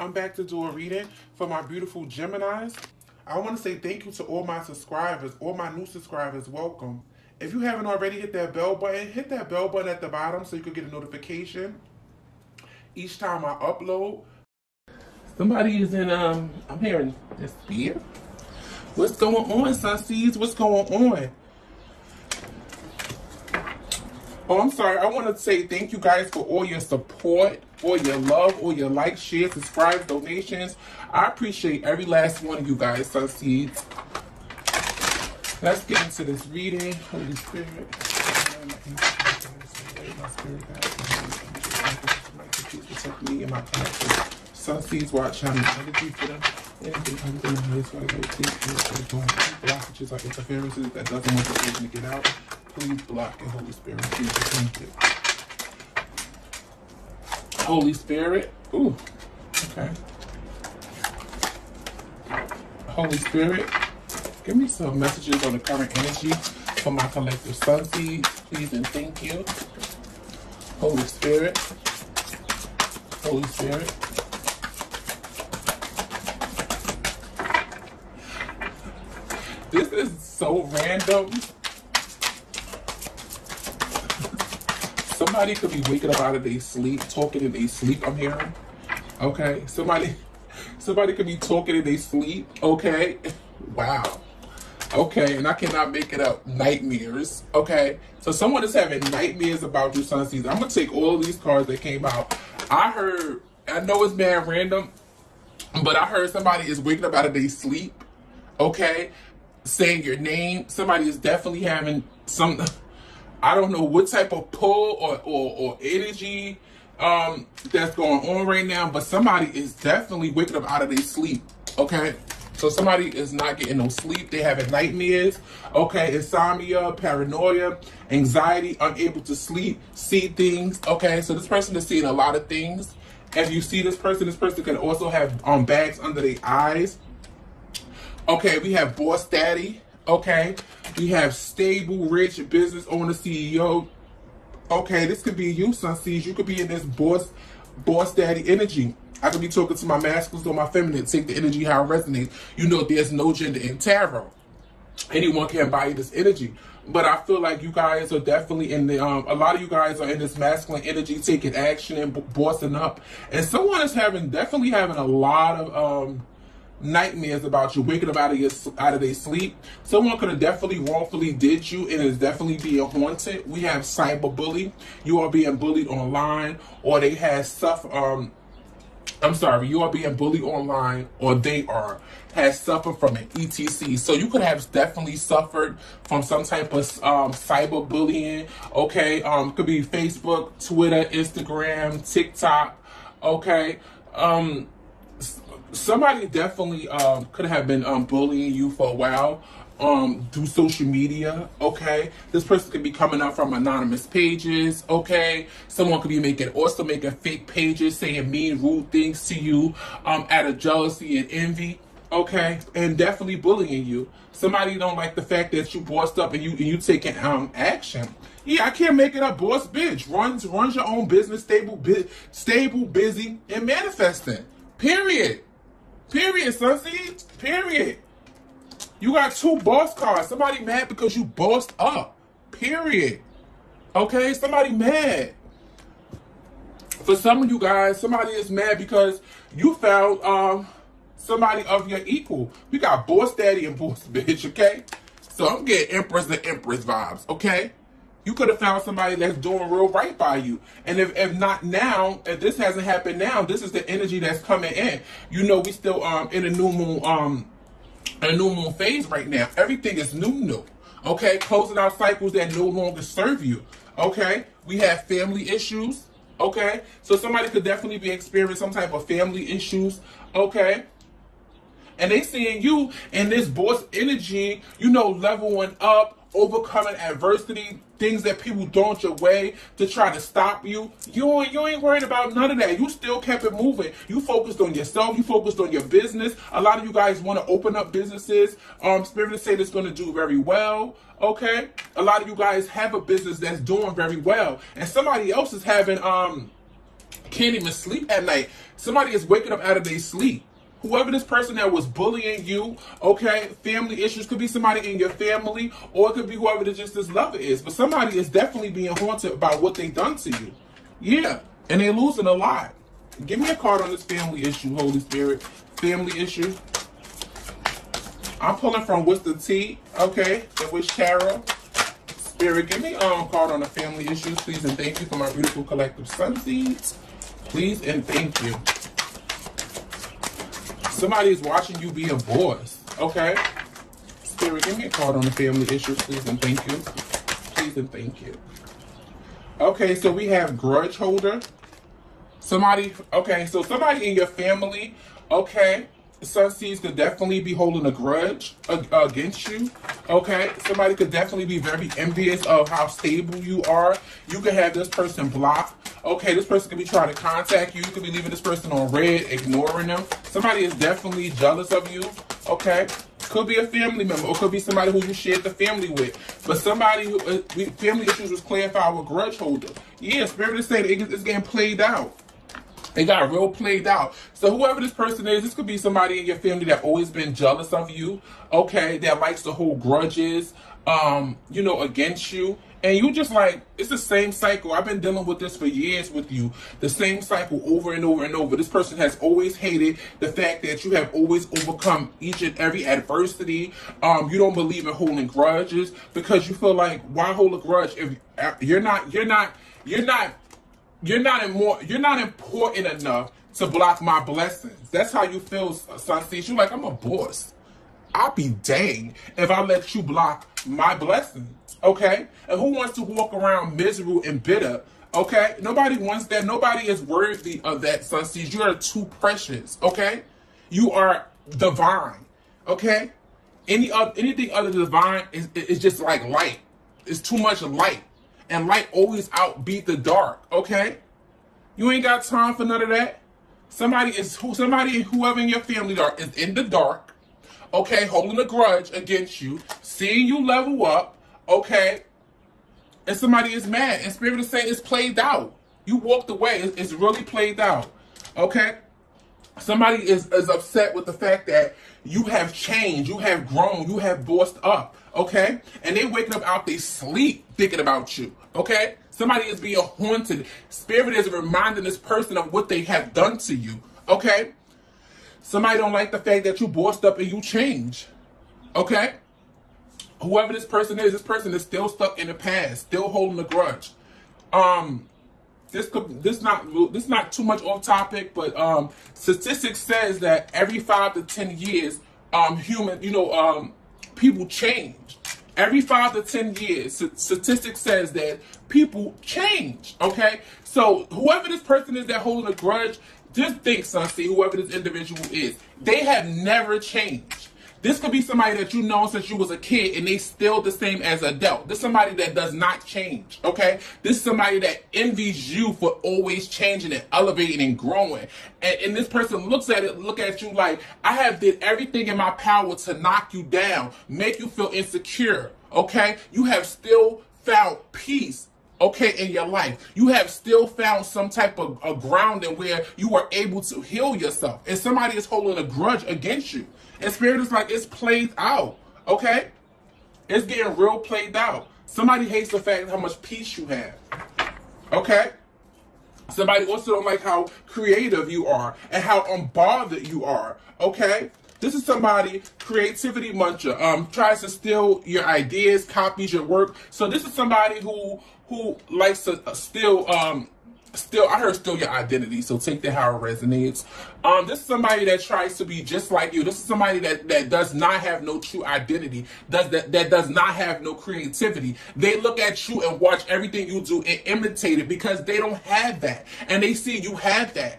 I'm back to do a reading for my beautiful Geminis. I want to say thank you to all my subscribers, all my new subscribers. Welcome. If you haven't already hit that bell button, hit that bell button at the bottom so you can get a notification each time I upload. Somebody is in, um, I'm hearing this beer. What's going on, Sunseeds? What's going on? Oh, I'm sorry. I want to say thank you guys for all your support, all your love, all your likes, shares, subscribes, donations. I appreciate every last one of you guys, Sunseeds. Let's get into this reading. Holy Spirit. Sunseeds watch how energy for them. Anything the blockages interferences that doesn't want the to get out please block it, Holy Spirit. Jesus, thank you. Holy Spirit. Ooh. Okay. Holy Spirit, give me some messages on the current energy for my collective sun seeds, please and thank you. Holy Spirit. Holy Spirit. This is so random Somebody could be waking up out of their sleep, talking in their sleep, I'm hearing. Okay? Somebody somebody could be talking in their sleep, okay? Wow. Okay, and I cannot make it up. Nightmares. Okay. So someone is having nightmares about you, Sun Season. I'm gonna take all these cards that came out. I heard I know it's mad random, but I heard somebody is waking up out of their sleep, okay, saying your name. Somebody is definitely having some I don't know what type of pull or, or, or energy um, that's going on right now, but somebody is definitely waking up out of their sleep, okay? So somebody is not getting no sleep. They having nightmares, okay? Insomnia, paranoia, anxiety, unable to sleep, see things, okay? So this person is seeing a lot of things. If you see this person, this person can also have um, bags under their eyes. Okay, we have boss daddy, okay? We have stable, rich business owner, CEO. Okay, this could be you, son. Sunseeds. You could be in this boss, boss daddy energy. I could be talking to my masculines or my feminine. Take the energy how it resonates. You know, there's no gender in tarot. Anyone can buy this energy. But I feel like you guys are definitely in the, um, a lot of you guys are in this masculine energy, taking action and bossing up. And someone is having, definitely having a lot of, um, nightmares about you waking up out of your out of their sleep. Someone could have definitely wrongfully did you and is definitely being haunted. We have cyberbully. You are being bullied online, or they have suffer. Um, I'm sorry, you are being bullied online, or they are has suffered from an ETC. So you could have definitely suffered from some type of um, cyberbullying. Okay, um, could be Facebook, Twitter, Instagram, TikTok. Okay, um somebody definitely um, could have been um, bullying you for a while um, through social media, okay? This person could be coming up from anonymous pages, okay? Someone could be making, also making fake pages saying mean, rude things to you um, out of jealousy and envy, okay? And definitely bullying you. Somebody don't like the fact that you bossed up and you and you taking um, action. Yeah, I can't make it up, boss bitch. Runs runs your own business, stable, bi- stable, busy, and manifesting. Period. Period, Sunseed. Period. You got two boss cards. Somebody mad because you bossed up. Period. Okay? Somebody mad. For some of you guys, somebody is mad because you found um somebody of your equal. We got boss daddy and boss bitch, okay? So I'm getting empress and empress vibes, okay? You could have found somebody that's doing real right by you. And if, if not now, if this hasn't happened now, this is the energy that's coming in. You know, we still um in a new moon um a new moon phase right now. Everything is new new. Okay, closing out cycles that no longer serve you. Okay, we have family issues. Okay, so somebody could definitely be experiencing some type of family issues. Okay, and they seeing you in this boss energy, you know, leveling up, overcoming adversity, things that people don't your way to try to stop you. You ain't, you ain't worried about none of that. You still kept it moving. You focused on yourself. You focused on your business. A lot of you guys want to open up businesses. Um, Spirit say it's going to do very well. Okay, a lot of you guys have a business that's doing very well, and somebody else is having um can't even sleep at night Somebody is waking up out of their sleep. Whoever this person that was bullying you, okay, family issues could be somebody in your family, or it could be whoever the just this lover is. But somebody is definitely being haunted by what they done to you. Yeah, and they're losing a lot. Give me a card on this family issue, Holy Spirit. Family issue. I'm pulling from What's the T, okay, the Wish Tarot. Spirit, give me um card on the family issues, please, and thank you for my beautiful collective sun seeds. Please and thank you. Somebody is watching you be a boss, okay? Spirit, give me a card on the family issues, please, and thank you. Please and thank you. Okay, so we have grudge holder. Somebody, okay, so somebody in your family, okay, Sun seeds could definitely be holding a grudge against you. Okay, somebody could definitely be very envious of how stable you are. You could have this person blocked. Okay, this person could be trying to contact you. You could be leaving this person on red, ignoring them. Somebody is definitely jealous of you. Okay, could be a family member or could be somebody who you shared the family with. But somebody who uh, family issues was clarified with grudge holder. Yeah, spirit is saying it's getting played out. It got real played out. So whoever this person is, this could be somebody in your family that always been jealous of you, okay, that likes to hold grudges, um, you know, against you. And you just like, it's the same cycle. I've been dealing with this for years with you. The same cycle over and over and over. This person has always hated the fact that you have always overcome each and every adversity. Um, you don't believe in holding grudges because you feel like, why hold a grudge if you're not, you're not, you're not you're not more you're not important enough to block my blessings. That's how you feel, Sunseed. You're like, I'm a boss. I'll be dang if I let you block my blessings. Okay? And who wants to walk around miserable and bitter? Okay? Nobody wants that. Nobody is worthy of that, Sunseed. You are too precious. Okay? You are divine. Okay? Any uh, anything other than divine is, is just like light. It's too much light and light always outbeat the dark, okay? You ain't got time for none of that. Somebody is who somebody whoever in your family are is in the dark, okay, holding a grudge against you, seeing you level up, okay, and somebody is mad. And spirit is saying it's played out. You walked away. It's, it's really played out. Okay? Somebody is, is upset with the fact that you have changed, you have grown, you have bossed up, okay? And they waking up out their sleep thinking about you, okay? Somebody is being haunted. Spirit is reminding this person of what they have done to you, okay? Somebody don't like the fact that you bossed up and you change, okay? Whoever this person is, this person is still stuck in the past, still holding a grudge. Um, this could this not this not too much off topic, but um, statistics says that every five to ten years, um, human you know um, people change. Every five to ten years, statistics says that people change. Okay, so whoever this person is that holding a grudge, just think, son, see whoever this individual is, they have never changed. This could be somebody that you know since you was a kid and they still the same as adult. This is somebody that does not change, okay? This is somebody that envies you for always changing and elevating and growing. And, and this person looks at it, look at you like, I have did everything in my power to knock you down, make you feel insecure, okay? You have still found peace okay, in your life. You have still found some type of a grounding where you are able to heal yourself. And somebody is holding a grudge against you. And spirit is like, it's played out. Okay? It's getting real played out. Somebody hates the fact how much peace you have. Okay? Somebody also don't like how creative you are and how unbothered you are. Okay? This is somebody, creativity muncher, um, tries to steal your ideas, copies your work. So this is somebody who who likes to steal um still I heard still your identity, so take that how it resonates. Um, this is somebody that tries to be just like you. This is somebody that, that does not have no true identity, does that that does not have no creativity. They look at you and watch everything you do and imitate it because they don't have that. And they see you have that.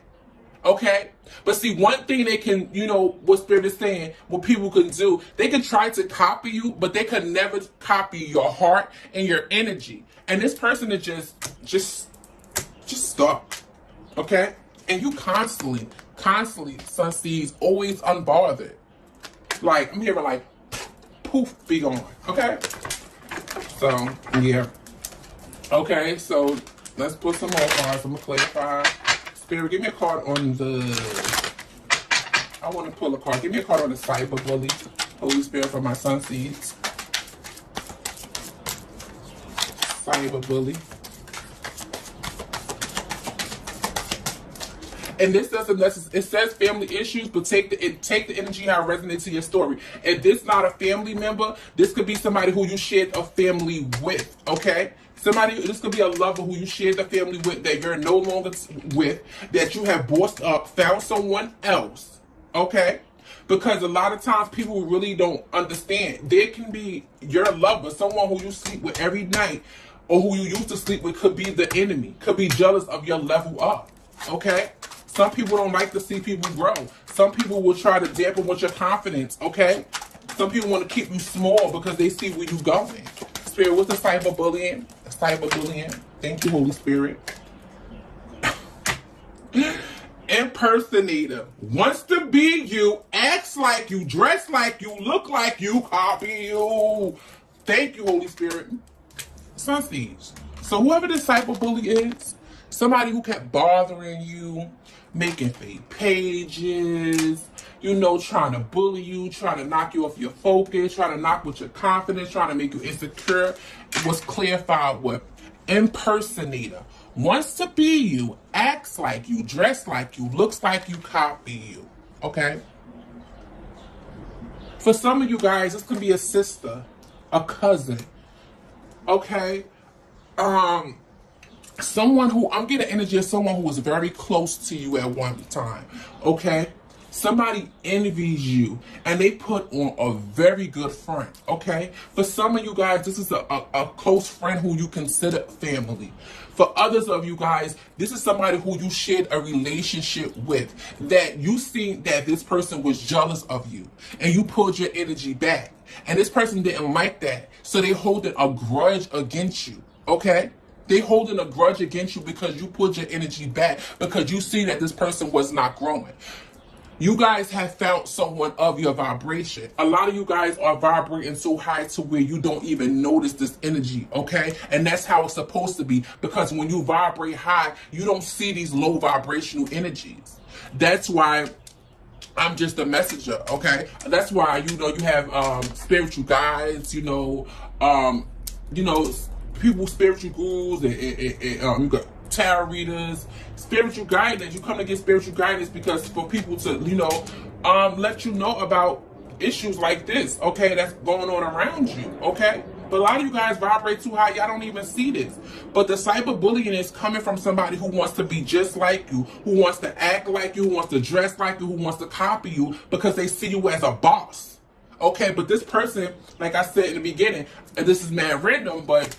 Okay? But see, one thing they can, you know, what Spirit is saying, what people can do, they can try to copy you, but they can never copy your heart and your energy. And this person is just, just just stop. Okay? And you constantly, constantly, sun always unbothered. Like, I'm hearing like, poof, be gone. Okay? So, yeah. Okay, so let's put some more cards. I'm to clarify. Spirit, give me a card on the. I want to pull a card. Give me a card on the cyber bully. Holy Spirit for my sun seeds. Cyber bully. And this doesn't necessarily, it says family issues, but take the take the energy how it resonates to your story. If this not a family member, this could be somebody who you shared a family with, okay? Somebody, this could be a lover who you shared the family with that you're no longer with, that you have bossed up, found someone else, okay? Because a lot of times people really don't understand. There can be your lover, someone who you sleep with every night, or who you used to sleep with could be the enemy, could be jealous of your level up, okay? Some people don't like to see people grow. Some people will try to dampen with your confidence, okay? Some people want to keep you small because they see where you're going. Spirit, what's the cyberbullying? Cyberbullying. Thank you, Holy Spirit. Impersonator wants to be you, acts like you, dress like you, look like you, copy you. Thank you, Holy Spirit. Sun thieves. So whoever this cyberbully is, somebody who kept bothering you, making fake pages, you know, trying to bully you, trying to knock you off your focus, trying to knock with your confidence, trying to make you insecure, was clarified with impersonator. Wants to be you, acts like you, dress like you, looks like you, copy you. Okay? For some of you guys, this could be a sister, a cousin. Okay? Um, someone who I'm getting energy of someone who was very close to you at one time. Okay? Somebody envies you and they put on a very good friend. Okay? For some of you guys, this is a, a, a close friend who you consider family. For others of you guys, this is somebody who you shared a relationship with that you see that this person was jealous of you and you pulled your energy back. And this person didn't like that. So they holding a grudge against you. Okay? They holding a grudge against you because you put your energy back because you see that this person was not growing. You guys have found someone of your vibration. A lot of you guys are vibrating so high to where you don't even notice this energy, okay? And that's how it's supposed to be because when you vibrate high, you don't see these low vibrational energies. That's why I'm just a messenger, okay? That's why you know you have um, spiritual guides, you know, um, you know, people, spiritual gurus, and, and, and um, you got tarot readers, spiritual guidance. You come to get spiritual guidance because for people to, you know, um, let you know about issues like this, okay, that's going on around you, okay? But a lot of you guys vibrate too high, y'all don't even see this. But the cyberbullying is coming from somebody who wants to be just like you, who wants to act like you, who wants to dress like you, who wants to copy you because they see you as a boss. Okay, but this person, like I said in the beginning, and this is mad random, but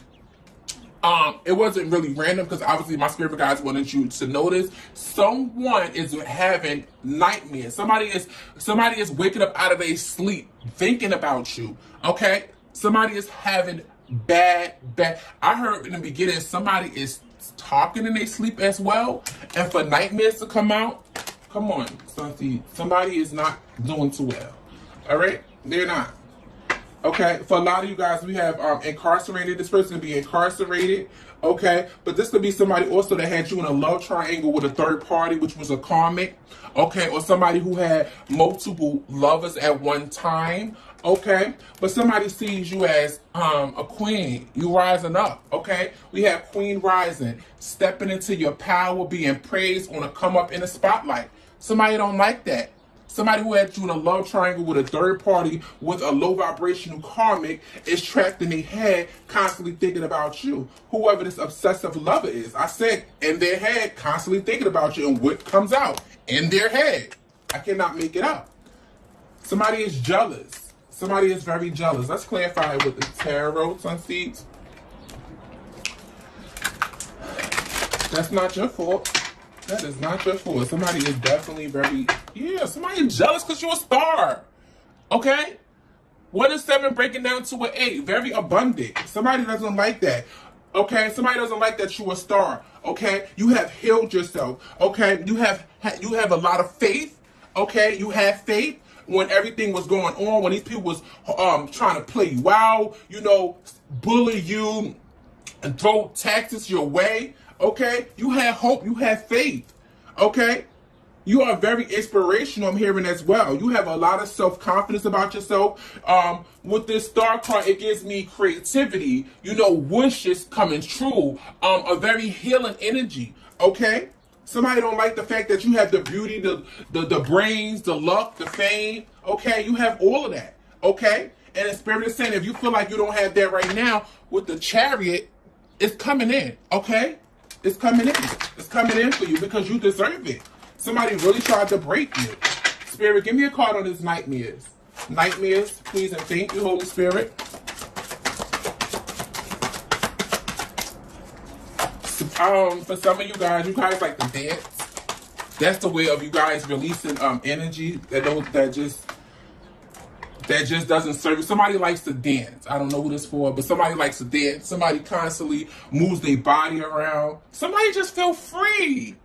um, it wasn't really random because obviously my spirit guides wanted you to notice someone is having nightmares. Somebody is somebody is waking up out of their sleep thinking about you. Okay, somebody is having bad bad. I heard in the beginning somebody is talking in their sleep as well, and for nightmares to come out, come on, somebody somebody is not doing too well. All right, they're not. Okay, for a lot of you guys, we have um, incarcerated. This person be incarcerated. Okay, but this could be somebody also that had you in a love triangle with a third party, which was a karmic. Okay, or somebody who had multiple lovers at one time. Okay, but somebody sees you as um, a queen. You rising up. Okay, we have queen rising, stepping into your power, being praised on a come up in the spotlight. Somebody don't like that. Somebody who had you in a love triangle with a third party with a low vibrational karmic is trapped in their head, constantly thinking about you. Whoever this obsessive lover is, I said in their head, constantly thinking about you, and what comes out in their head. I cannot make it up. Somebody is jealous. Somebody is very jealous. Let's clarify with the tarot, sun seeds. That's not your fault. That is not your fault. Somebody is definitely very, yeah, somebody jealous because you're a star. Okay? What is seven breaking down to an eight? Very abundant. Somebody doesn't like that. Okay? Somebody doesn't like that you're a star. Okay? You have healed yourself. Okay? You have you have a lot of faith. Okay? You have faith when everything was going on, when these people was um trying to play you out, you know, bully you and throw taxes your way. Okay? You have hope, you have faith. Okay? You are very inspirational, I'm hearing as well. You have a lot of self confidence about yourself. Um, with this star card, it gives me creativity, you know, wishes coming true, um, a very healing energy. Okay? Somebody don't like the fact that you have the beauty, the, the, the brains, the luck, the fame. Okay? You have all of that. Okay? And the spirit is saying if you feel like you don't have that right now, with the chariot, it's coming in. Okay? It's coming in. It's coming in for you because you deserve it. Somebody really tried to break you. Spirit, give me a card on this nightmares. Nightmares, please and thank you, Holy Spirit. Um, for some of you guys, you guys like to dance. That's the way of you guys releasing um energy that don't that just that just doesn't serve. Somebody likes to dance. I don't know who this for, but somebody likes to dance. Somebody constantly moves their body around. Somebody just feel free.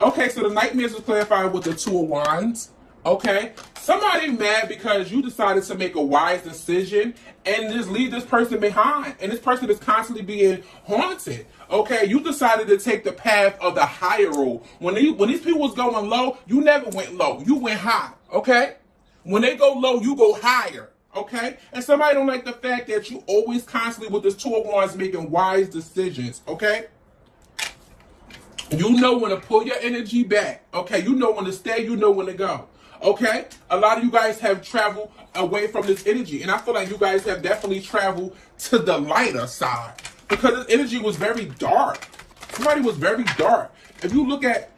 Okay, so the nightmares was clarified with the two of wands. Okay, somebody mad because you decided to make a wise decision and just leave this person behind, and this person is constantly being haunted. Okay, you decided to take the path of the higher road. When when these people was going low, you never went low. You went high. Okay, when they go low, you go higher. Okay, and somebody don't like the fact that you always constantly with this two of wands making wise decisions. Okay. You know when to pull your energy back. Okay, you know when to stay, you know when to go. Okay? A lot of you guys have traveled away from this energy, and I feel like you guys have definitely traveled to the lighter side because this energy was very dark. Somebody was very dark. If you look at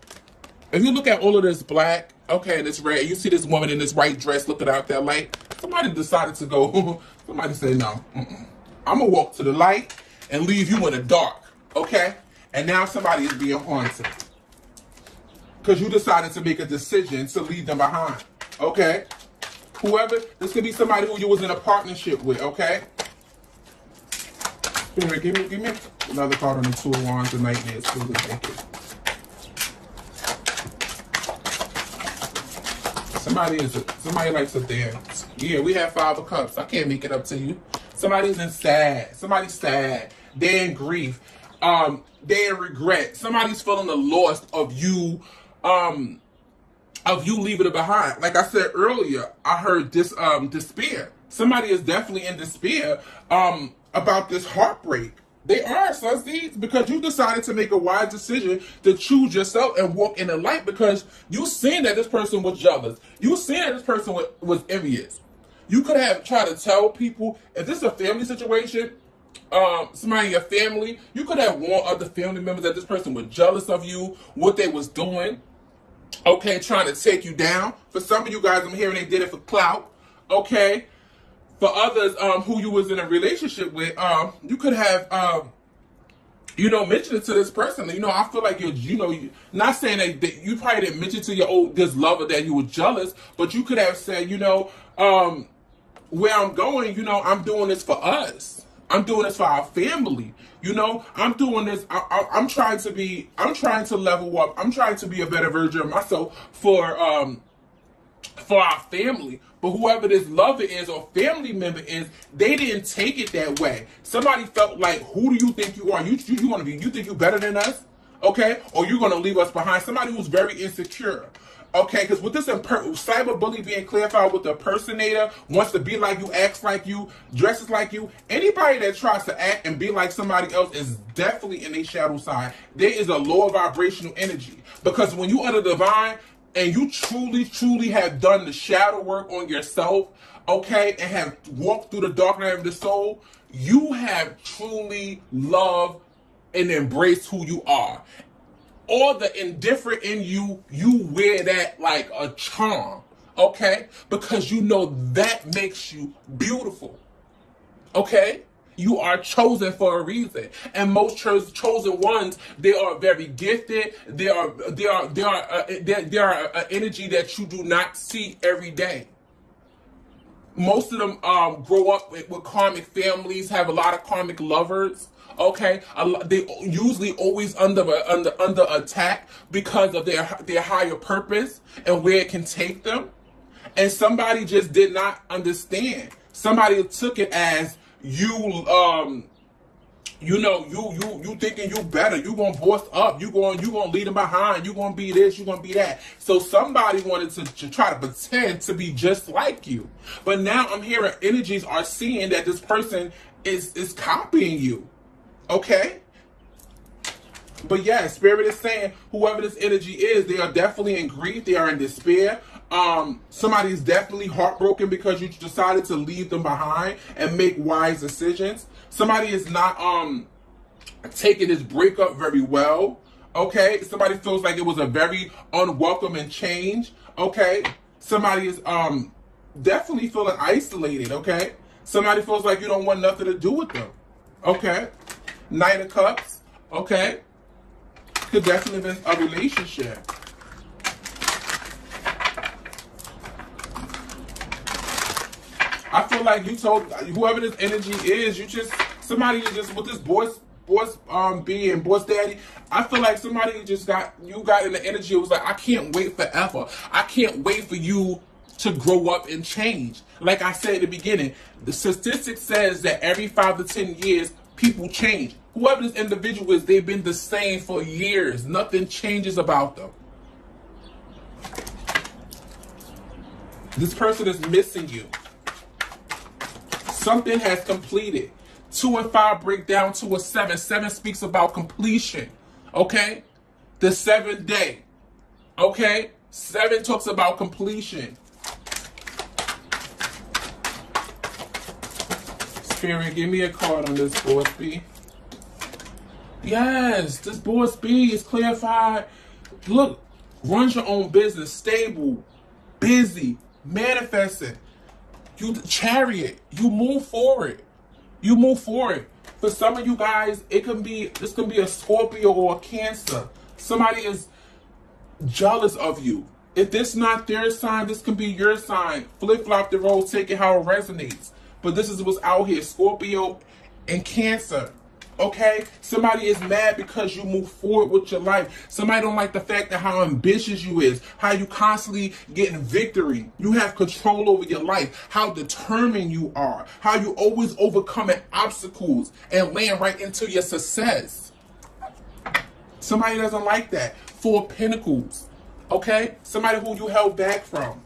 if you look at all of this black, okay, this red, you see this woman in this white dress looking out that light. Somebody decided to go. somebody said no. Mm-mm. I'm gonna walk to the light and leave you in the dark. Okay? And now somebody is being haunted. Because you decided to make a decision to leave them behind. Okay? Whoever, this could be somebody who you was in a partnership with, okay? Here, give me, give me another card on the two of wands, the nightmares, please. Thank you. Somebody is a, somebody likes to dance. Yeah, we have five of cups. I can't make it up to you. Somebody's in sad. Somebody's sad. They're in grief. Um, they're in regret. Somebody's feeling the loss of you, um, of you leaving it behind. Like I said earlier, I heard this um despair. Somebody is definitely in despair um about this heartbreak. They are Sunseeds because you decided to make a wise decision to choose yourself and walk in the light because you seen that this person was jealous. You seen that this person was, was envious. You could have tried to tell people if this is a family situation, um, somebody in your family, you could have warned other family members that this person was jealous of you, what they was doing, okay, trying to take you down. For some of you guys, I'm hearing they did it for clout, okay. For others, um, who you was in a relationship with, um, you could have, um, you know, mention it to this person. You know, I feel like you're, you know, you, not saying that, that you probably didn't mention to your old this lover that you were jealous, but you could have said, you know, um, where I'm going, you know, I'm doing this for us. I'm doing this for our family. You know, I'm doing this. I, am trying to be. I'm trying to level up. I'm trying to be a better version of myself for um for our family. But whoever this lover is or family member is, they didn't take it that way. Somebody felt like, who do you think you are? You you, you want to be? You think you better than us? Okay, or you're gonna leave us behind? Somebody who's very insecure. Okay, because with this imper- cyberbully being clarified with the impersonator, wants to be like you, acts like you, dresses like you, anybody that tries to act and be like somebody else is definitely in a shadow side. There is a lower vibrational energy. Because when you are the divine and you truly, truly have done the shadow work on yourself, okay, and have walked through the dark night of the soul, you have truly loved and embraced who you are all the indifferent in you, you wear that like a charm, okay? Because you know that makes you beautiful, okay? You are chosen for a reason, and most cho- chosen ones they are very gifted. They are they are they are uh, they, they are an energy that you do not see every day. Most of them um, grow up with, with karmic families, have a lot of karmic lovers Okay, they usually always under under under attack because of their their higher purpose and where it can take them. And somebody just did not understand. Somebody took it as you um you know, you you you thinking you better. You gonna boss up. You going you gonna lead them behind. You gonna be this. You gonna be that. So somebody wanted to, to try to pretend to be just like you. But now I'm hearing energies are seeing that this person is is copying you. Okay. But yeah, spirit is saying whoever this energy is, they are definitely in grief. They are in despair. Um, somebody is definitely heartbroken because you decided to leave them behind and make wise decisions. Somebody is not um taking this breakup very well. Okay, somebody feels like it was a very unwelcoming change. Okay, somebody is um definitely feeling isolated. Okay, somebody feels like you don't want nothing to do with them. Okay, Knight of Cups. Okay, could definitely be a relationship. I feel like you told whoever this energy is, you just somebody just with this boss boss um B and boss daddy. I feel like somebody just got you got in the energy. It was like I can't wait forever. I can't wait for you to grow up and change. Like I said at the beginning, the statistic says that every five to ten years people change. Whoever this individual is, they've been the same for years. Nothing changes about them. This person is missing you. Something has completed. Two and five break down to a seven. Seven speaks about completion. Okay? The seventh day. Okay? Seven talks about completion. Spirit, give me a card on this board B. Yes, this board B is clarified. Look, runs your own business, stable, busy, manifesting. You chariot, you move forward. You move forward. For some of you guys, it can be this can be a Scorpio or a Cancer. Somebody is jealous of you. If this not their sign, this can be your sign. Flip flop the role, take it how it resonates. But this is what's out here: Scorpio and Cancer. Okay? Somebody is mad because you move forward with your life. Somebody don't like the fact that how ambitious you is, how you constantly getting victory. You have control over your life, how determined you are, how you always overcoming obstacles and laying right into your success. Somebody doesn't like that. Four Pentacles. Okay? Somebody who you held back from.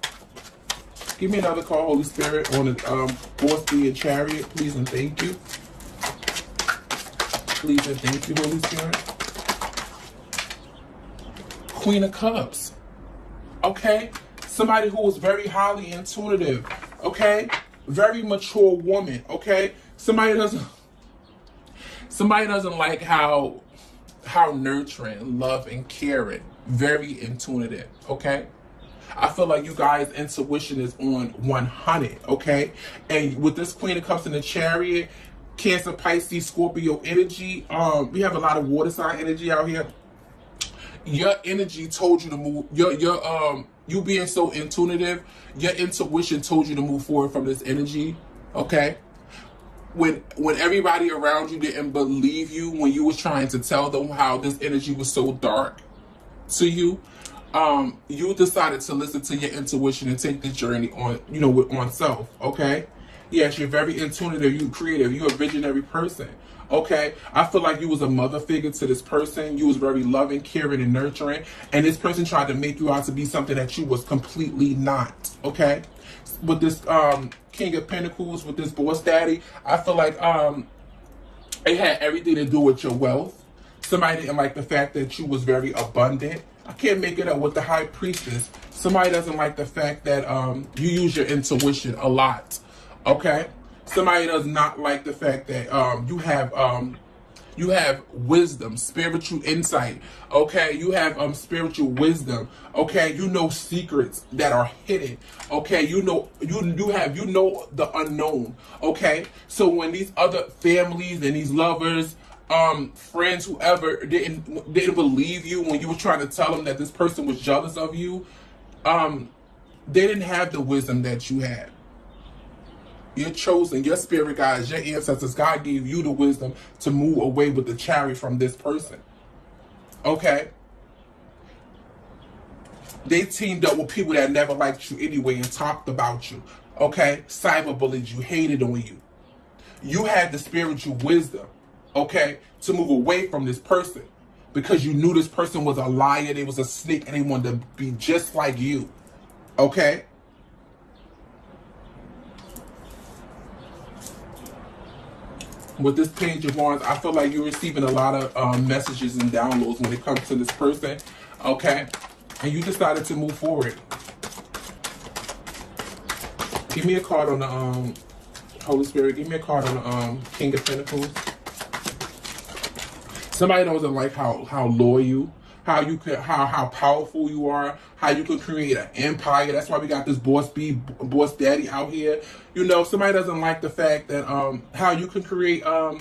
Give me another call, Holy Spirit, on the um, fourth and chariot, please and thank you. Please and thank you, Holy Spirit. Queen of Cups. Okay? Somebody who is very highly intuitive. Okay? Very mature woman. Okay? Somebody doesn't somebody doesn't like how how nurturing, love, and caring. Very intuitive. Okay? I feel like you guys' intuition is on 100, okay? And with this Queen of Cups in the Chariot, Cancer, Pisces, Scorpio energy. Um, we have a lot of water sign energy out here. Your energy told you to move. Your your um you being so intuitive, your intuition told you to move forward from this energy. Okay. When when everybody around you didn't believe you, when you was trying to tell them how this energy was so dark to you, um, you decided to listen to your intuition and take this journey on, you know, with on self. Okay. Yes, you're very intuitive, you creative, you're a visionary person. Okay, I feel like you was a mother figure to this person. You was very loving, caring, and nurturing, and this person tried to make you out to be something that you was completely not. Okay, with this um King of Pentacles, with this boss daddy, I feel like um it had everything to do with your wealth. Somebody didn't like the fact that you was very abundant. I can't make it up with the High Priestess. Somebody doesn't like the fact that um you use your intuition a lot Okay? Somebody does not like the fact that um, you have um, you have wisdom, spiritual insight. Okay, you have um spiritual wisdom. Okay, you know secrets that are hidden. Okay, you know you you have you know the unknown. Okay, so when these other families and these lovers, um, friends, whoever didn't didn't believe you when you were trying to tell them that this person was jealous of you, um, they didn't have the wisdom that you had. You're chosen, your spirit guides, your ancestors, God gave you the wisdom to move away with the chariot from this person. Okay? They teamed up with people that never liked you anyway and talked about you. Okay? Cyberbullied you, hated on you. You had the spiritual wisdom. okay, to move away from this person because you knew this person was a liar, they was a snake, and they wanted to be just like you. Okay? With this page of wands, I feel like you're receiving a lot of um, messages and downloads when it comes to this person. Okay? And you decided to move forward. Give me a card on the um Holy Spirit. Give me a card on the um King of Pentacles. Somebody doesn't like how how loyal, how you could how how powerful you are, how you could create an empire. That's why we got this boss B boss daddy out here. You know, somebody doesn't like the fact that um how you can create um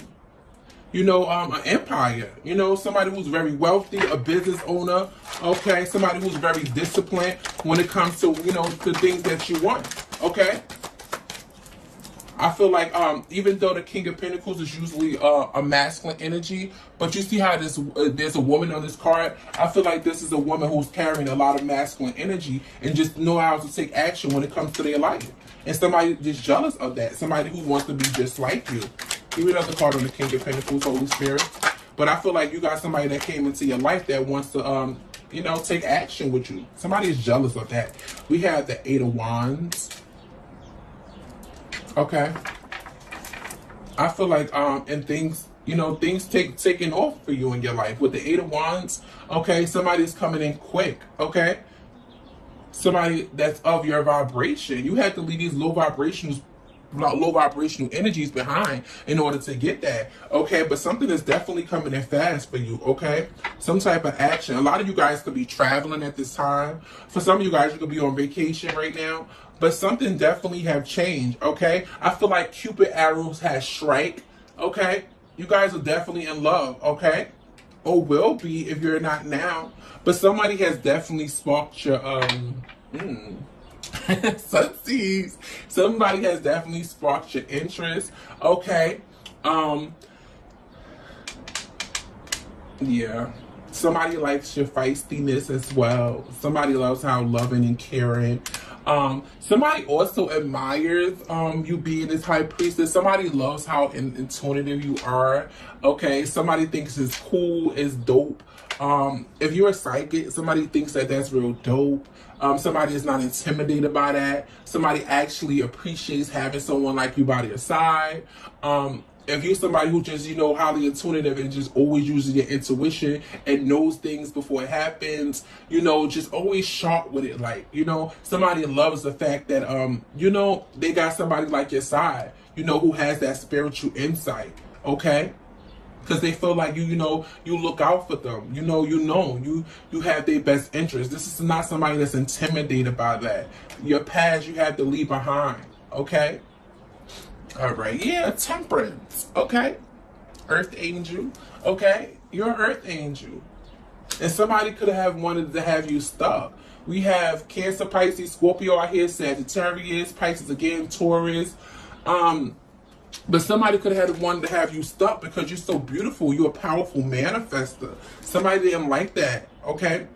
you know, um, an empire. You know, somebody who's very wealthy, a business owner. Okay, somebody who's very disciplined when it comes to you know the things that you want. Okay. I feel like um, even though the King of Pentacles is usually uh, a masculine energy, but you see how this uh, there's a woman on this card. I feel like this is a woman who's carrying a lot of masculine energy and just know how to take action when it comes to their life. And somebody just jealous of that. Somebody who wants to be just like you. Give me another card on the King of Pentacles, Holy Spirit. But I feel like you got somebody that came into your life that wants to, um, you know, take action with you. Somebody is jealous of that. We have the Eight of Wands. Okay. I feel like um and things you know things take taking off for you in your life. With the eight of wands okay somebody's coming in quick okay? Somebody that's of your vibration. You have to leave these low vibrations low vibrational energies behind in order to get that okay? But something is definitely coming in fast for you okay? Some type of action. A lot of you guys could be traveling at this time. For some of you guys you could be on vacation right now but something definitely have changed, okay? I feel like Cupid arrows has strike, okay? You guys are definitely in love, okay? Or will be if you're not now. But somebody has definitely sparked your, um, hmm. Sunseeds. Somebody has definitely sparked your interest, okay? Um, yeah. Somebody likes your feistiness as well. Somebody loves how loving and caring um, somebody also admires um, you being this high priestess. Somebody loves how in- intuitive you are. Okay, somebody thinks it's cool, it's dope. Um, if you're a psychic, somebody thinks that that's real dope. Um, somebody is not intimidated by that. Somebody actually appreciates having someone like you by their side. Um, if you're somebody who just, you know, highly intuitive and just always uses your intuition and knows things before it happens, you know, just always sharp with it. Like, you know, somebody loves the fact that, um, you know, they got somebody like your side, you know, who has that spiritual insight. Okay because they feel like you you know you look out for them you know you know you you have their best interest this is not somebody that's intimidated by that your past you have to leave behind okay all right. Yeah, temperance. Okay. Earth angel. Okay. You're an earth angel. And somebody could have wanted to have you stuck. We have Cancer, Pisces, Scorpio out here, Sagittarius, Pisces again, Taurus. Um, but somebody could have wanted to have you stuck because you're so beautiful. You're a powerful manifester. Somebody didn't like that. Okay.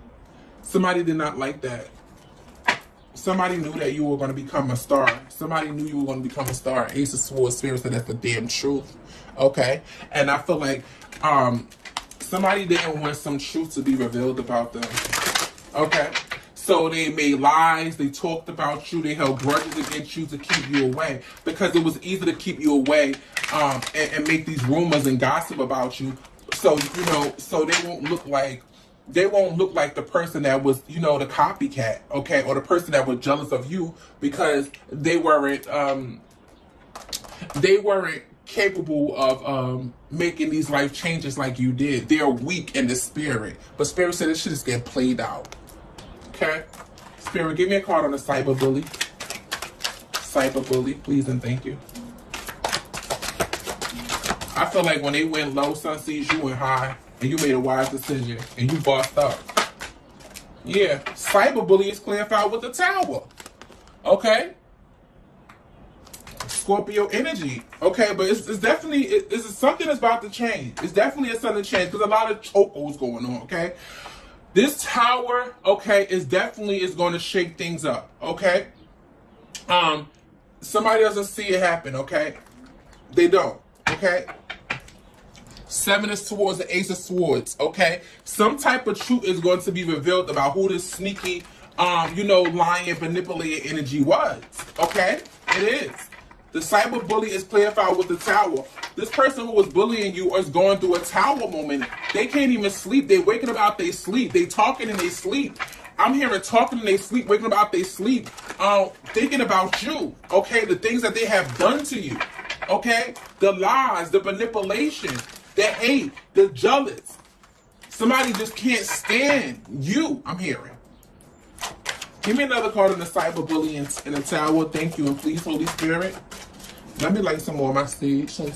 Somebody did not like that somebody knew that you were going to become a star. Somebody knew you were going to become a star. Ace of Swords Spirit said that's the damn truth. Okay? And I feel like um, somebody didn't want some truth to be revealed about them. Okay? So they made lies, they talked about you, they held grudges against you to keep you away. Because it was easy to keep you away um, and, and make these rumors and gossip about you. So, you know, so they won't look like they won't look like the person that was, you know, the copycat, okay, or the person that was jealous of you because they weren't, um, they weren't capable of um, making these life changes like you did. They're weak in the spirit, but spirit said it should just get played out. Okay, spirit, give me a card on the cyber bully. Cyber bully, please and thank you. I feel like when they went low, sun sees you went high and you made a wise decision and you bossed up. Yeah, cyberbullying is clarified with the tower. Okay? Scorpio energy. Okay, but it's, it's definitely, it, it's something that's about to change. It's definitely a sudden change because a lot of chocos going on, okay? This tower, okay, is definitely is going to shake things up, okay? Um, somebody doesn't see it happen, okay? They don't, okay? Seven is towards the Ace of Swords. Okay, some type of truth is going to be revealed about who this sneaky, um, you know, lying, manipulating energy was. Okay, it is. The cyber bully is clarified with the tower. This person who was bullying you is going through a tower moment. They can't even sleep. They waking up out they sleep. They talking in they sleep. I'm hearing talking in they sleep, waking up out they sleep, um, thinking about you. Okay, the things that they have done to you. Okay, the lies, the manipulation, the hate, the jealous. Somebody just can't stand you. I'm hearing. Give me another card in the cyberbullying bully in, the tower. Thank you, and please, Holy Spirit. Let me light some more of my seeds. Okay,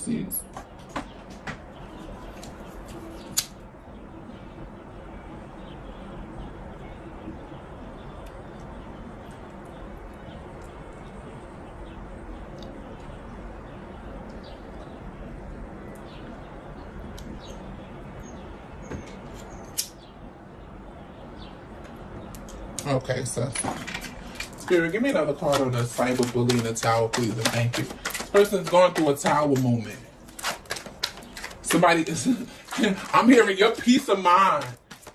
Spirit, give me another card on the cyber bully in the tower, please, and thank you This person's going through a tower moment. Somebody is, I'm hearing your peace of mind.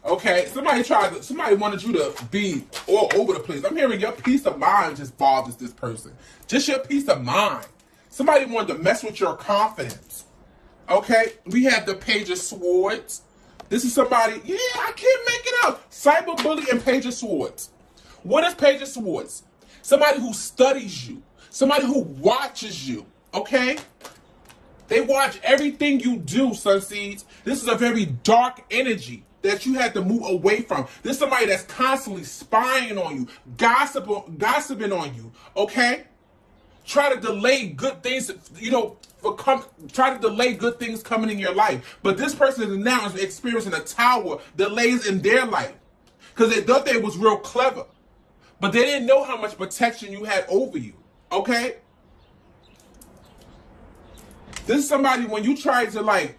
Okay, somebody tried to, somebody wanted you to be all over the place. I'm hearing your peace of mind just bothers this person. Just your peace of mind. Somebody wanted to mess with your confidence. Okay, we have the Page of Swords. This is somebody, yeah, I can't make it up. Cyberbully and Page of Swords. What is Page of Swords? Somebody who studies you, somebody who watches you, okay? They watch everything you do, Sunseeds. This is a very dark energy that you have to move away from. This is somebody that's constantly spying on you, gossiping, gossiping on you, okay? Try to delay good things, you know, come, try to delay good things coming in your life. But this person is now experiencing a tower delays in their life because they thought they was real clever, but they didn't know how much protection you had over you. Okay? This is somebody when you try to like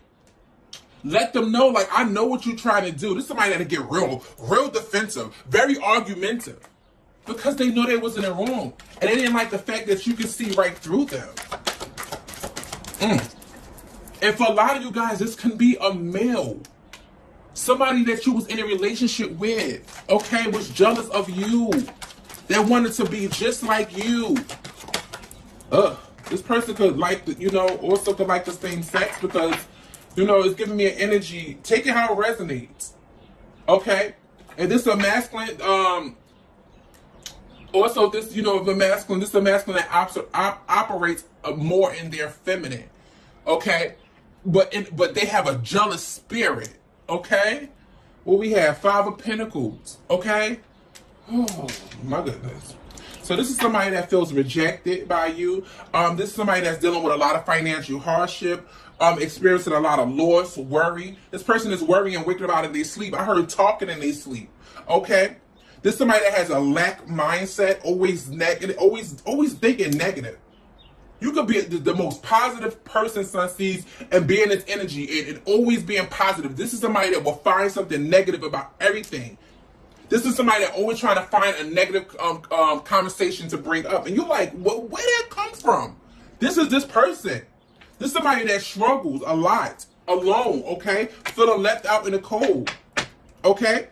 let them know, like, I know what you're trying to do. This is somebody that get real, real defensive, very argumentative. Because they know they wasn't in the wrong. And they didn't like the fact that you could see right through them. Mm. And for a lot of you guys, this can be a male. Somebody that you was in a relationship with, okay, was jealous of you. That wanted to be just like you. Ugh. This person could like, the, you know, also could like the same sex because, you know, it's giving me an energy. Take it how it resonates. Okay? And this is a masculine, um, also this, you know, the masculine, this is a masculine that op- op- operates uh, more in their feminine. Okay? But in, but they have a jealous spirit. Okay? Well, we have Five of Pentacles. Okay? Oh, my goodness. So this is somebody that feels rejected by you. Um, this is somebody that's dealing with a lot of financial hardship, um, experiencing a lot of loss, worry. This person is worrying and waking up in their sleep. I heard talking in their sleep. Okay? This is somebody that has a lack mindset, always negative, always always thinking negative. You could be the, the, most positive person Sunseeds and be in its energy and, and always being positive. This is somebody that will find something negative about everything this is somebody that always trying to find a negative um, um, conversation to bring up. And you're like, well, where did it come from? This is this person. This is somebody that struggles a lot, alone, okay? Feeling left out in the cold, okay?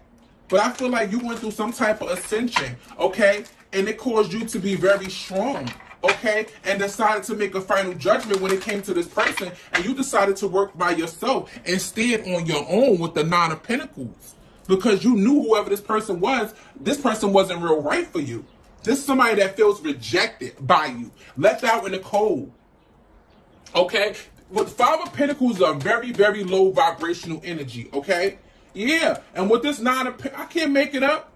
But I feel like you went through some type of ascension, okay? And it caused you to be very strong, okay? And decided to make a final judgment when it came to this person. And you decided to work by yourself and stand on your own with the Nine of Pentacles because you knew whoever this person was, this person wasn't real right for you. This is somebody that feels rejected by you, left out in the cold. Okay? With Five of Pentacles are very, very low vibrational energy, okay? Yeah, and with this Nine of I can't make it up.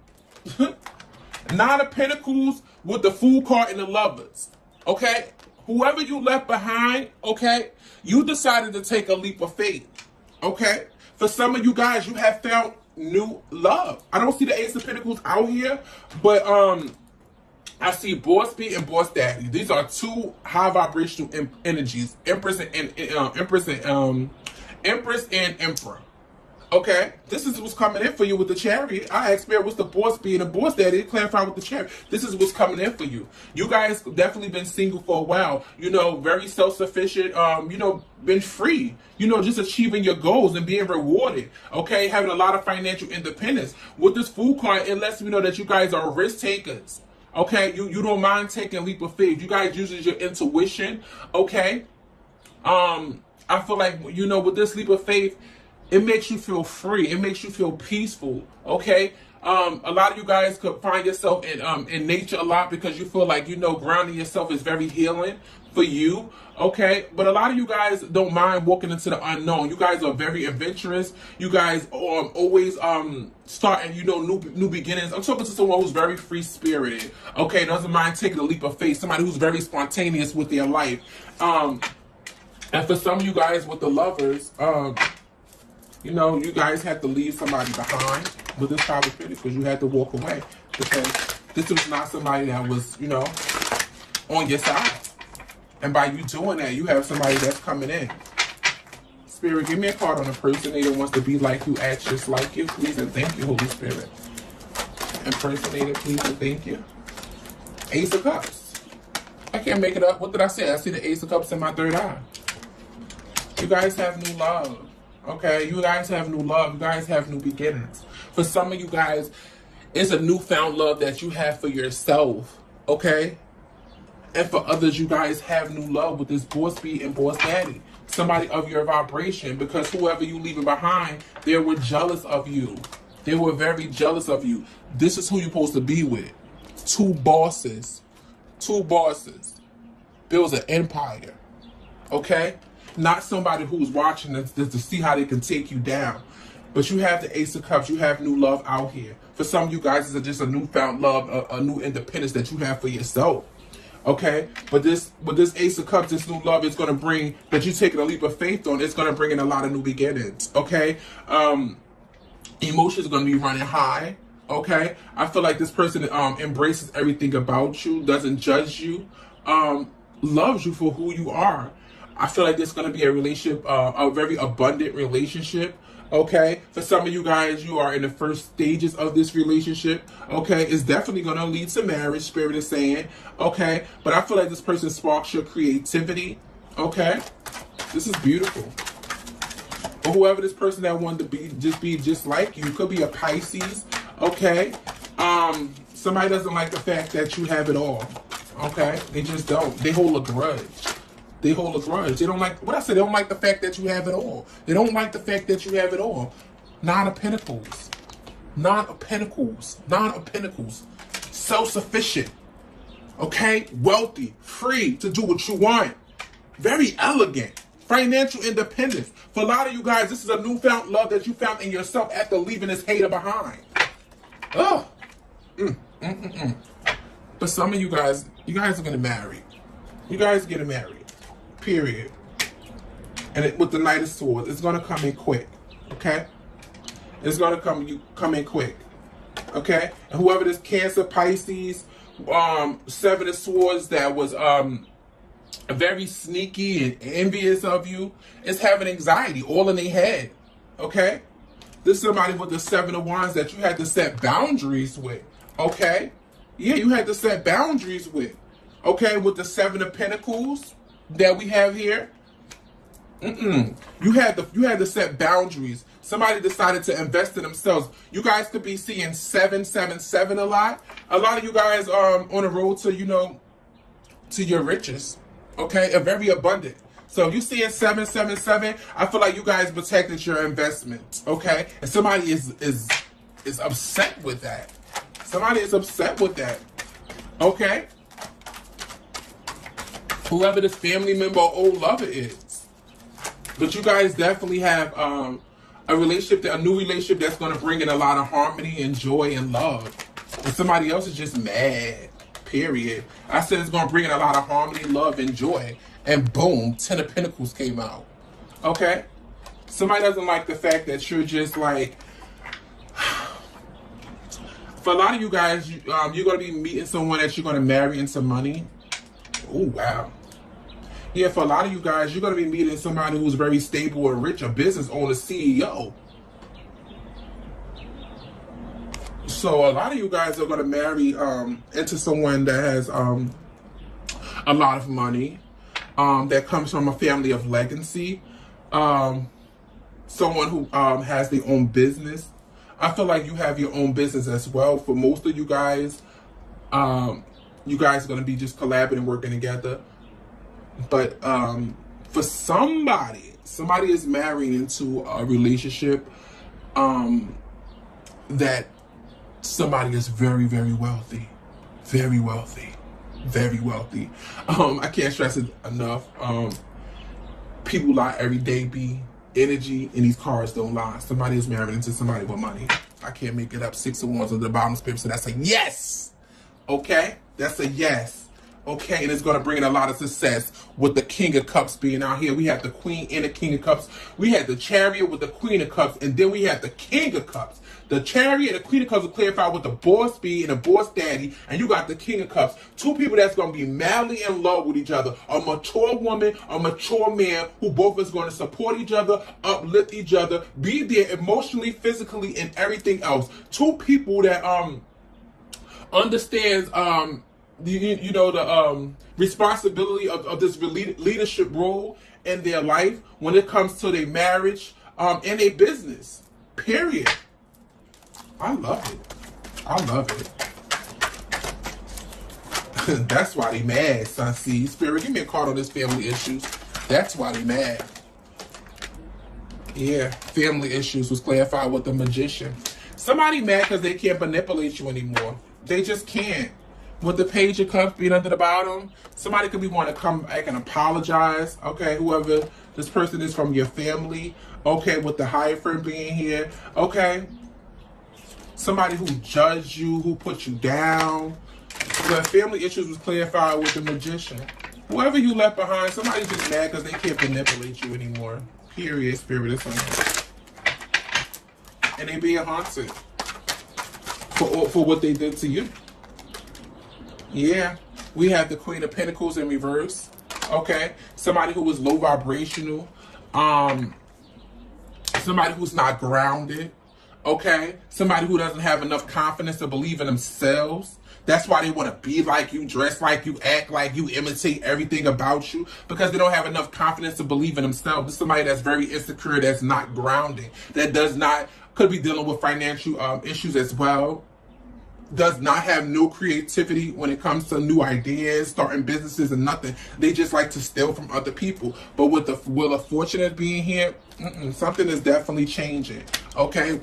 Nine of Pentacles with the Fool card and the Lovers, okay? Whoever you left behind, okay? You decided to take a leap of faith, okay? For some of you guys, you have found new love. I don't see the Ace of Pentacles out here, but um, I see Boss B and Boss Daddy. These are two high vibrational energies, Empress and, and uh, Empress and um, Empress and Emperor. Okay, this is what's coming in for you with the chariot. I asked Spirit, what's the boss being a boss daddy? Clarify with the chariot. This is what's coming in for you. You guys definitely been single for a while. You know, very self sufficient. Um, you know, been free. You know, just achieving your goals and being rewarded. Okay, having a lot of financial independence. With this fool card, it lets me know that you guys are risk takers. Okay, you you don't mind taking leap of faith. You guys uses your intuition. Okay, um, I feel like you know with this leap of faith it makes you feel free. It makes you feel peaceful. Okay. Um, a lot of you guys could find yourself in um, in nature a lot because you feel like you know grounding yourself is very healing for you. Okay, but a lot of you guys don't mind walking into the unknown. You guys are very adventurous. You guys um, always um starting you know new new beginnings. I'm talking to someone who's very free spirited. Okay, doesn't mind taking a leap of faith. Somebody who's very spontaneous with their life. Um, and for some of you guys with the lovers, um you know, you guys had to leave somebody behind with this power finish because you had to walk away because this was not somebody that was, you know, on your side. And by you doing that, you have somebody that's coming in. Spirit, give me a card on a person that wants to be like you, act just like you, please and thank you, Holy Spirit. Impersonator, please and thank you. Ace of Cups. I can't make it up. What did I say? I see the Ace of Cups in my third eye. You guys have new love. Okay, you guys have new love. You guys have new beginnings. For some of you guys, it's a newfound love that you have for yourself. Okay, and for others, you guys have new love with this boss beat and boss daddy. Somebody of your vibration, because whoever you leaving behind, they were jealous of you. They were very jealous of you. This is who you're supposed to be with. Two bosses. Two bosses. Builds an empire. Okay? Not somebody who's watching this, this to see how they can take you down. But you have the Ace of Cups. You have new love out here. For some of you guys, it's just a newfound love, a, a new independence that you have for yourself. Okay, but this, but this Ace of Cups, this new love is going to bring that you're taking a leap of faith on. It's going to bring in a lot of new beginnings. Okay, um, emotions are going to be running high. Okay, I feel like this person um embraces everything about you, doesn't judge you, um, loves you for who you are. I feel like this is going to be a relationship, uh, a very abundant relationship. Okay, for some of you guys, you are in the first stages of this relationship. Okay, it's definitely going to lead to marriage. Spirit is saying, okay, but I feel like this person sparks your creativity. Okay, this is beautiful. Or whoever this person that wanted to be, just be just like you, could be a Pisces. Okay, um, somebody doesn't like the fact that you have it all. Okay, they just don't. They hold a grudge they hold a grudge. They don't like what I said. They don't like the fact that you have it all. They don't like the fact that you have it all. Nine of Pentacles, nine of Pentacles, nine of Pentacles. Self-sufficient, okay, wealthy, free to do what you want, very elegant, financial independence. For a lot of you guys, this is a newfound love that you found in yourself after leaving this hater behind. Oh, mm, mm, mm. But some of you guys, you guys are gonna marry. You guys getting married period. And it, with the Knight of Swords, it's going to come in quick, okay? It's going to come you come in quick, okay? And whoever this Cancer, Pisces, um, Seven of Swords that was um very sneaky and envious of you is having anxiety all in their head, okay? This is somebody with the Seven of Wands that you had to set boundaries with, okay? Yeah, you had to set boundaries with, okay? With the Seven of Pentacles, that we have here. Mm-mm. You had the you had to set boundaries. Somebody decided to invest in themselves. You guys could be seeing seven seven seven a lot. A lot of you guys are um, on the road to you know to your riches. Okay, a very abundant. So if you see a seven seven seven. I feel like you guys protected your investment. Okay, and somebody is is is upset with that. Somebody is upset with that. Okay whoever this family member or old lover is. But you guys definitely have um, a relationship, that, a new relationship that's going to bring in a lot of harmony and joy and love. And somebody else is just mad, period. I said it's going to bring in a lot of harmony, love, and joy. And boom, Ten of Pentacles came out. Okay? Somebody doesn't like the fact that you're just like, for a lot of you guys, um, you're going to be meeting someone that you're going to marry into money. Oh, wow. Yeah, for a lot of you guys, you're going to be meeting somebody who's very stable and rich, a business owner, CEO. So a lot of you guys are gonna marry um, into someone that has um, a lot of money, um, that comes from a family of legacy, um, someone who um, has their own business. I feel like you have your own business as well. For most of you guys, um, you guys are gonna be just collaborating, working together. But um, for somebody, somebody is marrying into a relationship um, that somebody is very, very wealthy, very wealthy, very wealthy. Um, I can't stress it enough. Um, people lie every day. Be energy and these cards don't lie. Somebody is married into somebody with money. I can't make it up. Six of Wands on the bottom spirit, so that's a yes. Okay, that's a yes. Okay, and it's going to bring in a lot of success with the King of Cups being out here. We have the Queen and the King of Cups. We had the Chariot with the Queen of Cups, and then we have the King of Cups. The Chariot and the Queen of Cups will clarify with the Boss B and the Boss Daddy, and you got the King of Cups. Two people that's going to be madly in love with each other. A mature woman, a mature man, who both is going to support each other, uplift each other, be there emotionally, physically, and everything else. Two people that um understands um you, you know the um, responsibility of, of this leadership role in their life when it comes to their marriage um, and a business. Period. I love it. I love it. That's why they mad, Sunseeds. Spirit, give me a card on this family issues. That's why they mad. Yeah, family issues was clarified with the magician. Somebody mad because they can't manipulate you anymore. They just can't with the page of cups being under the bottom, somebody could be wanting to come back and apologize. Okay, whoever this person is from your family. Okay, with the Hierophant being here. Okay, somebody who judged you, who put you down. The family issues was clarified with the magician. Whoever you left behind, somebody's just mad because they can't manipulate you anymore. Period, spirit is something. And they being haunted for for what they did to you. Yeah, we have the Queen of Pentacles in reverse. Okay, somebody who was low vibrational. Um, somebody who's not grounded. Okay, somebody who doesn't have enough confidence to believe in themselves. That's why they want to be like you, dress like you, act like you, imitate everything about you because they don't have enough confidence to believe in themselves. This somebody that's very insecure, that's not grounding, that does not, could be dealing with financial um, issues as well does not have no creativity when it comes to new ideas, starting businesses, and nothing. They just like to steal from other people. But with the Wheel of Fortune being here, something is definitely changing. Okay,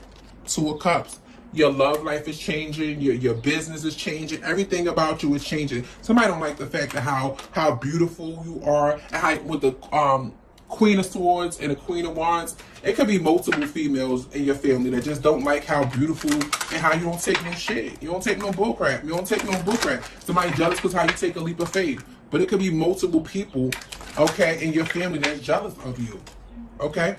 Two of Cups. Your love life is changing. Your your business is changing. Everything about you is changing. Somebody don't like the fact that how how beautiful you are, and how with the um Queen of Swords and a Queen of Wands. It could be multiple females in your family that just don't like how beautiful and how you don't take no shit. You don't take no bullcrap. You don't take no bullcrap. Somebody jealous because how you take a leap of faith. But it could be multiple people, okay, in your family that's jealous of you. Okay?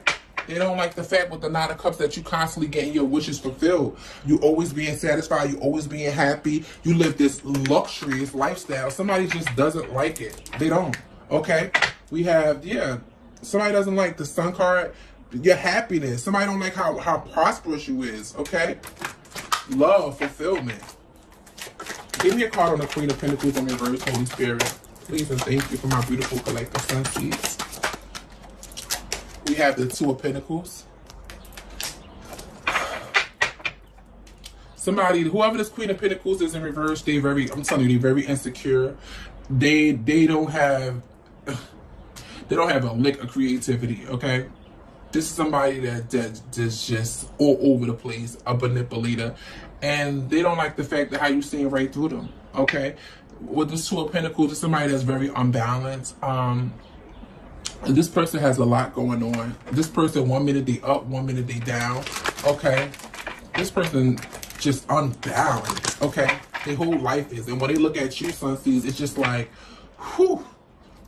They don't like the fact with the Nine of Cups that you constantly getting your wishes fulfilled. You always being satisfied. You always being happy. You live this luxurious lifestyle. Somebody just doesn't like it. They don't. Okay? We have, yeah, Somebody doesn't like the sun card, your happiness. Somebody don't like how, how prosperous you is, okay? Love, fulfillment. Give me a card on the Queen of Pentacles on reverse, Holy Spirit. Please and thank you for my beautiful collective Sunseeds. We have the Two of Pentacles. Somebody, whoever this Queen of Pentacles is in reverse, they very, I'm telling you, they're very insecure. They, they don't have they don't have a lick of creativity, okay? This is somebody that, that that's just all over the place, a manipulator, and they don't like the fact that how you seeing right through them, okay? With this Two of Pentacles, it's somebody that's very unbalanced. Um, this person has a lot going on. This person, one minute they up, one minute they down, okay? This person just unbalanced, okay? Their whole life is. And when they look at you, Sunseeds, it's just like, whew,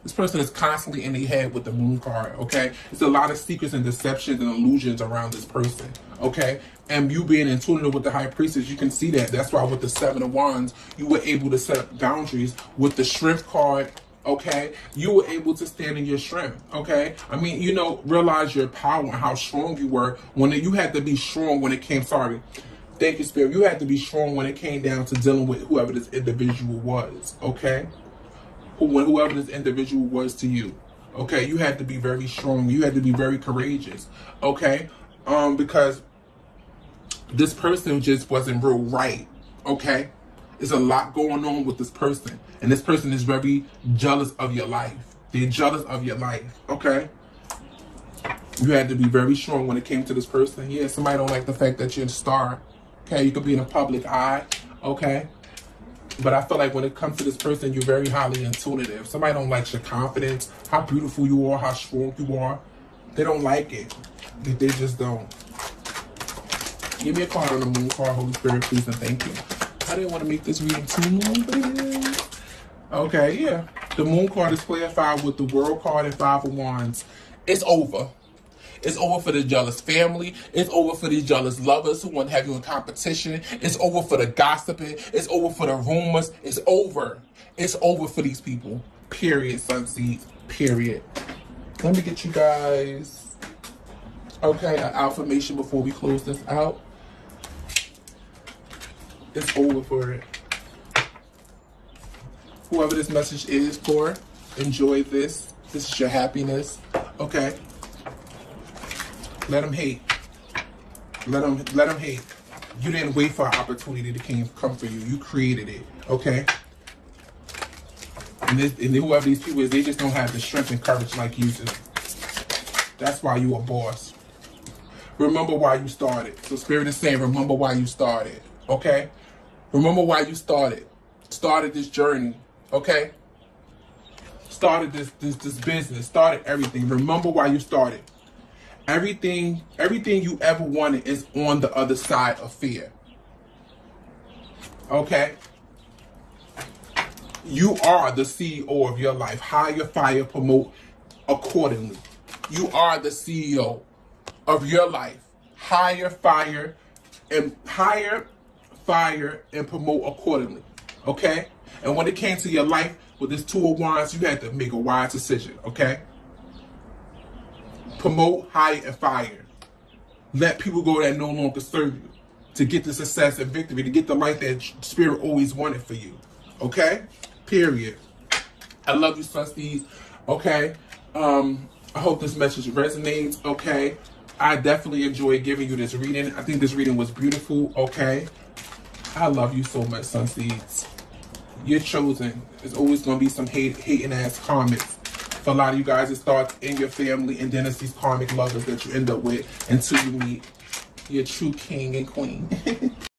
this person is constantly in the head with the moon card, okay? It's a lot of secrets and deceptions and illusions around this person, okay? And you being in tune with the high priestess, you can see that. That's why with the seven of wands, you were able to set up boundaries. With the strength card, okay? You were able to stand in your strength, okay? I mean, you know, realize your power and how strong you were when you had to be strong when it came, sorry, Thank you, Spirit. You had to be strong when it came down to dealing with whoever this individual was, okay? Who, whoever this individual was to you, okay? You had to be very strong. You had to be very courageous, okay? Um, because this person just wasn't real right, okay? There's a lot going on with this person, and this person is very jealous of your life. They're jealous of your life, okay? You had to be very strong when it came to this person. Yeah, somebody don't like the fact that you're a star. Okay, you could be in a public eye. Okay. But I feel like when it comes to this person, you're very highly intuitive. Somebody don't like your confidence, how beautiful you are, how strong you are. They don't like it. They, they just don't. Give me a card on the moon card, Holy Spirit, please, and thank you. I didn't want to make this reading too long, but it is. Okay, yeah. The moon card is clarified with the world card and five of wands. It's over. It's over for the jealous family. It's over for these jealous lovers who want to have you in competition. It's over for the gossiping. It's over for the rumors. It's over. It's over for these people. Period, Sunseeds. Period. Let me get you guys, okay, an affirmation before we close this out. It's over for it. Whoever this message is for, enjoy this. This is your happiness. Okay. Let them hate. Let them let them hate. You didn't wait for an opportunity to come for you. You created it. Okay. And, this, and whoever these people is, they just don't have the strength and courage like you do. That's why you a boss. Remember why you started. So Spirit is saying, remember why you started. Okay? Remember why you started. Started this journey. Okay? Started this this this business. Started everything. Remember why you started. Everything, everything you ever wanted is on the other side of fear. Okay? You are the CEO of your life. Hire, fire, promote accordingly. You are the CEO of your life. Hire, fire, and hire, fire, and promote accordingly. Okay? And when it came to your life with this two of wands, you had to make a wise decision. Okay? Promote, hire, and fire. Let people go that no longer serve you to get the success and victory, to get the life that Spirit always wanted for you. Okay? Period. I love you, Sunseeds. Okay? Um, I hope this message resonates. Okay? I definitely enjoyed giving you this reading. I think this reading was beautiful. Okay? I love you so much, Sunseeds. You're chosen. There's always going to be some hate, hating ass comments for a lot of you guys, it starts in your family, and then it's these karmic lovers that you end up with until you meet your true king and queen.